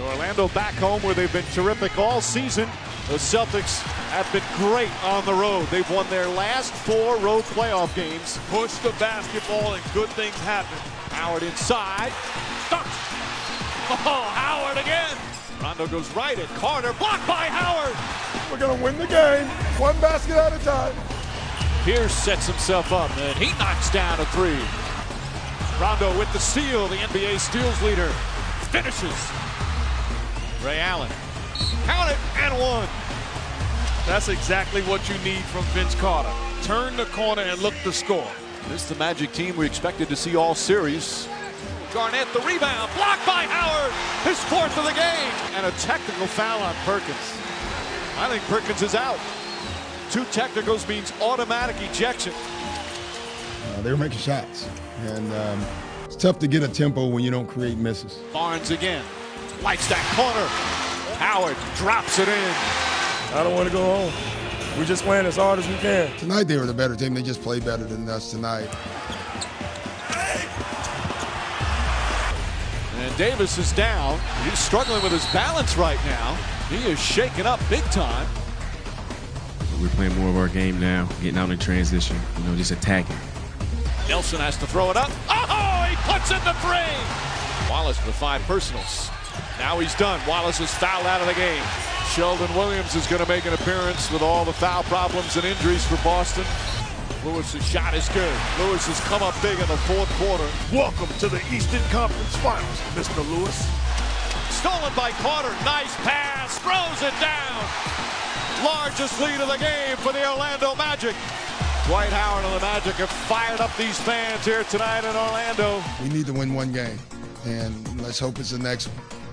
Orlando back home where they've been terrific all season. The Celtics have been great on the road. They've won their last four road playoff games. Push the basketball and good things happen. Howard inside. Stuck. Oh, Howard again. Rondo goes right at Carter. Blocked by Howard. We're going to win the game. One basket at a time. Pierce sets himself up and he knocks down a three. Rondo with the steal, the NBA steals leader. Finishes. Ray Allen. Count it and one. That's exactly what you need from Vince Carter. Turn the corner and look to score. This is the Magic team we expected to see all series. Garnett the rebound, blocked by Howard, his fourth of the game. And a technical foul on Perkins. I think Perkins is out. Two technicals means automatic ejection. Uh, they were making shots, and um, it's tough to get a tempo when you don't create misses. Barnes again, lights that corner. Howard drops it in. I don't want to go home. We just playing as hard as we can. Tonight they were the better team. They just played better than us tonight. And Davis is down. He's struggling with his balance right now. He is shaken up big time. We're playing more of our game now, getting out in transition, you know, just attacking. Nelson has to throw it up. In the three. Wallace with five personals. Now he's done. Wallace is fouled out of the game. Sheldon Williams is going to make an appearance with all the foul problems and injuries for Boston. Lewis's shot is good. Lewis has come up big in the fourth quarter. Welcome to the Eastern Conference Finals, Mr. Lewis. Stolen by Carter. Nice pass. Throws it down. Largest lead of the game for the Orlando Magic. Dwight Howard and the Magic have fired up these fans here tonight in Orlando. We need to win one game, and let's hope it's the next one.